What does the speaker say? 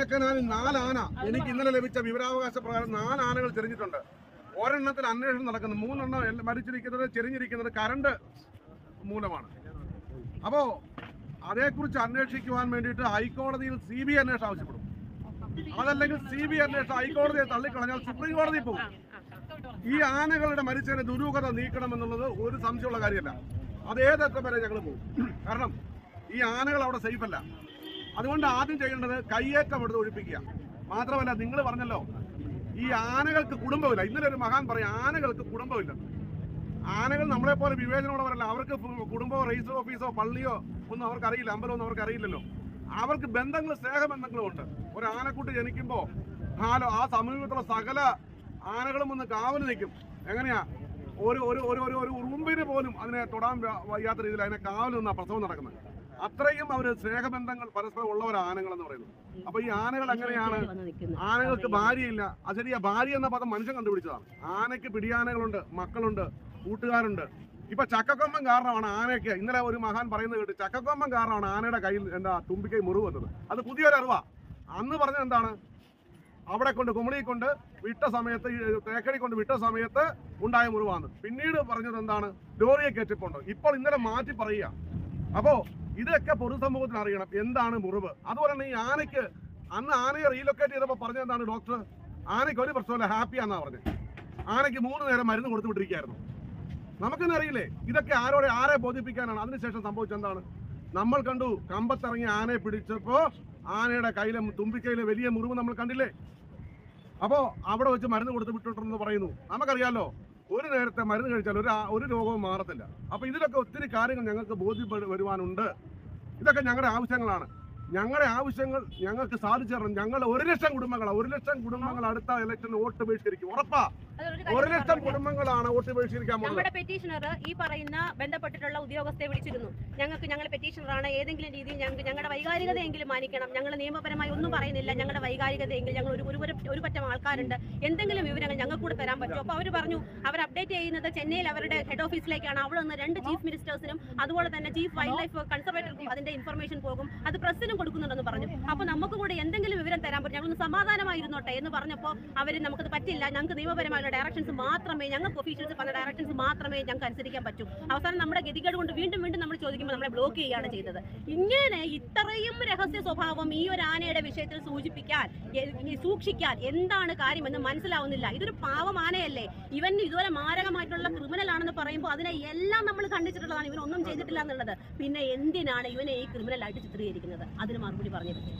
ചിന്നക്കനാലിൽ നാല് ആന. എനിക്ക് ഇന്നലെ ലഭിച്ച വിവരാവകാശ പ്രകാരം നാല് ആനകൾ ചെരിഞ്ഞിട്ടുണ്ട് ഒരെണ്ണത്തിൽ അന്വേഷണം നടക്കുന്നു. മൂന്നെണ്ണം മരിച്ചിരിക്കുന്നത് ചെരിഞ്ഞിരിക്കുന്നത് കരണ്ട് മൂലമാണ്. അപ്പോ അതേക്കുറിച്ച് അന്വേഷിക്കുവാൻ വേണ്ടിയിട്ട് ഹൈക്കോടതിയിൽ സി ബി അന്വേഷണം ആവശ്യപ്പെടും. അതല്ലെങ്കിൽ സി ബി അന്വേഷണം ഹൈക്കോടതിയെ തള്ളിക്കളഞ്ഞാൽ സുപ്രീം കോടതി പോകും. ഈ ആനകളുടെ മരിച്ചതിന് ദുരൂഹത നീക്കണം എന്നുള്ളത് ഒരു സംശയമുള്ള കാര്യമല്ല. അത് ഏതൊക്കെ വരെ ഞങ്ങൾ പോകും. കാരണം ഈ ആനകൾ അവിടെ സേഫ് അല്ല. അതുകൊണ്ട് ആദ്യം ചെയ്യേണ്ടത് കയ്യേറ്റം എടുത്ത് ഒഴിപ്പിക്കുക. മാത്രമല്ല നിങ്ങൾ പറഞ്ഞല്ലോ ഈ ആനകൾക്ക് കുടുംബമില്ല. ഇന്നലെ ഒരു മഹാൻ പറയും ആനകൾക്ക് കുടുംബമില്ല. ആനകൾ നമ്മളെ പോലെ വിവേചനമുള്ളവരല്ല. അവർക്ക് കുടുംബമോ രജിസ്റ്റർ ഓഫീസോ പള്ളിയോ ഒന്നും അവർക്ക് അറിയില്ല അമ്പലമൊന്നും അവർക്ക് അറിയില്ലല്ലോ അവർക്ക് ബന്ധങ്ങൾ സ്നേഹബന്ധങ്ങളും ഉണ്ട്. ഒരു ആനക്കുട്ടി ജനിക്കുമ്പോൾ ആലോ ആ സമീപത്തുള്ള സകല ആനകളും ഒന്ന് കാവൽ നിൽക്കും. എങ്ങനെയാ? ഒരു ഒരു ഒരു ഒരു ഉറുമ്പിന് പോലും അതിനെ തൊടാൻ വയ്യാത്ത രീതിയിൽ അതിനെ കാവൽ നിന്നാണ് പ്രസവം നടക്കുന്നത്. അത്രയും അവർ സ്നേഹബന്ധങ്ങൾ പരസ്പരം ഉള്ളവർ ആനകൾ എന്ന് പറയുന്നത് അപ്പൊ ഈ ആനകൾ എങ്ങനെയാണ്? ആനകൾക്ക് ഭാര്യയില്ല. ആ ഭാര്യ എന്ന പദം മനുഷ്യൻ കണ്ടുപിടിച്ചതാണ്. ആനയ്ക്ക് പിടിയാനകളുണ്ട് മക്കളുണ്ട് കൂട്ടുകാരുണ്ട്. ഇപ്പൊ ചക്കക്കൊമ്പം കാരണമാണ് ആനയ്ക്ക് ഇന്നലെ ഒരു മഹാൻ പറയുന്നത് കേട്ട് ചക്കക്കൊമ്പം കാരണമാണ് ആനയുടെ കയ്യിൽ എന്താ തുമ്പിക്കൈ മുറിവ് വന്നത്. അത് പുതിയൊരു അറിവാ. അന്ന് പറഞ്ഞത് എന്താണ്? അവിടെ കൊണ്ട് കുമളി കൊണ്ട് വിട്ട സമയത്ത് തേക്കടി കൊണ്ട് വിട്ട സമയത്ത് ഉണ്ടായ മുറിവാണ്. പിന്നീട് പറഞ്ഞത് എന്താണ്? ലോറിയെ കയറ്റിപ്പോണ്ട്. ഇപ്പോൾ ഇന്നലെ മാറ്റി പറയുക. അപ്പോ ഇതൊക്കെ പൊതുസമൂഹത്തിന് അറിയണം. എന്താണ് മുറിവ്? അതുപോലെ തന്നെ ഈ ആനയ്ക്ക് അന്ന് ആനയെ റീലൊക്കേറ്റ് ചെയ്തപ്പോൾ പറഞ്ഞ എന്താണ് ഡോക്ടർ ആനയ്ക്ക് ഒരു പ്രശ്നമല്ല ഹാപ്പിയാന്നാ പറഞ്ഞത്. ആനയ്ക്ക് മൂന്ന് നേരം മരുന്ന് കൊടുത്തു വിട്ടിരിക്കുകയായിരുന്നു അറിയില്ലേ? ഇതൊക്കെ ആരോടെ ആരെ ബോധിപ്പിക്കാനാണ്? അതിനുശേഷം സംഭവിച്ചത് എന്താണ്? നമ്മൾ കണ്ടു കമ്പത്തിറങ്ങി ആനയെ പിടിച്ചപ്പോൾ ആനയുടെ കയ്യിലെ തുമ്പിക്കയിലെ വലിയ മുറിവ് നമ്മൾ കണ്ടില്ലേ? അപ്പോൾ അവിടെ വെച്ച് മരുന്ന് കൊടുത്ത് വിട്ടിട്ടുണ്ടെന്ന് പറയുന്നു. നമുക്കറിയാലോ ഒരു നേരത്തെ മരുന്ന് കഴിച്ചാൽ ഒരു ഒരു രോഗവും മാറത്തില്ല. അപ്പൊ ഇതിലൊക്കെ ഒത്തിരി കാര്യങ്ങൾ ഞങ്ങൾക്ക് ബോധ്യപ്പെട് വരുവാനുണ്ട്. ഇതൊക്കെ ഞങ്ങളുടെ ആവശ്യങ്ങളാണ്. ഞങ്ങളുടെ ആവശ്യങ്ങൾ ഞങ്ങൾക്ക് സാധിച്ചു തരണം. ഞങ്ങൾ ഒരു ലക്ഷം കുടുംബങ്ങളാണ് ഒരു ലക്ഷം കുടുംബങ്ങൾ അടുത്ത ഇലക്ഷനിൽ വോട്ട് ഉപേക്ഷിച്ചിരിക്കും ഉറപ്പാ. ഒരു ലക്ഷം കുടുംബങ്ങളാണ് വോട്ട് ബഹിഷ്കരിക്കാൻ നമ്മുടെ പെറ്റീഷണർ ഈ പറയുന്ന ബന്ധപ്പെട്ടിട്ടുള്ള ഉദ്യോഗസ്ഥയെ വിളിച്ചിരുന്നു. ഞങ്ങൾക്ക് ഞങ്ങളുടെ പെറ്റീഷണറാണ് ഏതെങ്കിലും രീതിയിൽ ഞങ്ങൾക്ക് ഞങ്ങളുടെ വൈകാരികതയെങ്കിലും മാനിക്കണം. ഞങ്ങൾ നിയമപരമായി ഒന്നും പറയുന്നില്ല. ഞങ്ങളുടെ വൈകാരികതയെങ്കിലും ഞങ്ങൾ ഒരു ഒരു പറ്റം ആൾക്കാരുണ്ട്. എന്തെങ്കിലും വിവരങ്ങൾ ഞങ്ങൾക്ക് കൂടെ തരാൻ പറ്റും അപ്പോൾ അവർ പറഞ്ഞു അവർ അപ്ഡേറ്റ് ചെയ്യുന്നത് ചെന്നൈയിൽ അവരുടെ ഹെഡ് ഓഫീസിലേക്കാണ് അവിടെ നിന്ന് രണ്ട് ചീഫ് മിനിസ്റ്റേഴ്സിനും അതുപോലെ തന്നെ ചീഫ് വൈൽഡ് ലൈഫ് കൺസർവേറ്റർക്കും അതിന്റെ ഇൻഫർമേഷൻ പോകും. അത് പ്രസിനും കൊടുക്കുന്നുണ്ടെന്ന് പറഞ്ഞു. അപ്പോൾ നമുക്ക് കൂടെ എന്തെങ്കിലും വിവരം തരാൻ പറ്റും. ഞങ്ങളൊന്ന് സമാധാനമായിരുന്നോട്ടെ? എന്ന് പറഞ്ഞപ്പോൾ അവർ നമുക്കത് പറ്റില്ല. ഞങ്ങൾക്ക് നിയമപരമായുള്ള ഡയറക്ഷൻസ് മാത്രമേ ഞങ്ങൾക്ക് ഒഫീഷ്യൽസ് പറഞ്ഞ ഡയറക്ഷൻസ് മാത്രമേ ഞങ്ങൾക്ക് അനുസരിക്കാൻ പറ്റൂ. അവസാനം നമ്മുടെ ഗതികേട് കൊണ്ട് വീണ്ടും വീണ്ടും നമ്മൾ ചോദിക്കുമ്പോൾ നമ്മളെ ബ്ലോക്ക് ചെയ്യുകയാണ് ചെയ്തത്. ഇങ്ങനെ ഇത്രയും രഹസ്യ സ്വഭാവം ഈ ഒരു ആനയുടെ വിഷയത്തിൽ സൂചിപ്പിക്കാൻ സൂക്ഷിക്കാൻ എന്താണ് കാര്യമെന്ന് മനസ്സിലാവുന്നില്ല. ഇതൊരു പാവം ആനയല്ലേ ഇവൻ ഇതുപോലെ മാരകമായിട്ടുള്ള ക്രിമിനൽ ആണെന്ന് പറയുമ്പോൾ അതിനെ എല്ലാം നമ്മൾ കണ്ടിട്ടുള്ളതാണ് ഇവനൊന്നും ചെയ്തിട്ടില്ല എന്നുള്ളത്. പിന്നെ എന്തിനാണ് ഇവനെ ഈ ക്രിമിനൽ ആയിട്ട് ചിത്രീകരിക്കുന്നത്? അതിന് മറുപടി പറഞ്ഞിരുന്നത്